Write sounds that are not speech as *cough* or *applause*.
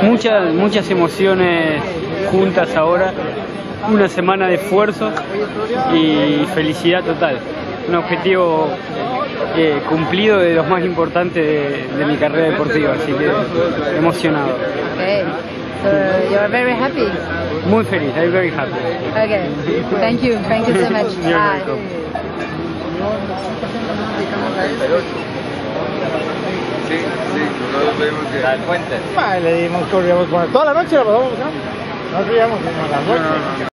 Muchas, muchas emociones juntas ahora, una semana de esfuerzo y felicidad total. Un objetivo eh, cumplido de los más importantes de, de mi carrera deportiva, así que emocionado. Okay. So you are very happy. Muy feliz, I'm very happy. Okay. Thank you. Thank you so much. *laughs* You're Al puente. Le dimos, corríamos con toda la noche la pasamos, ¿no? No corríamos como a las 8.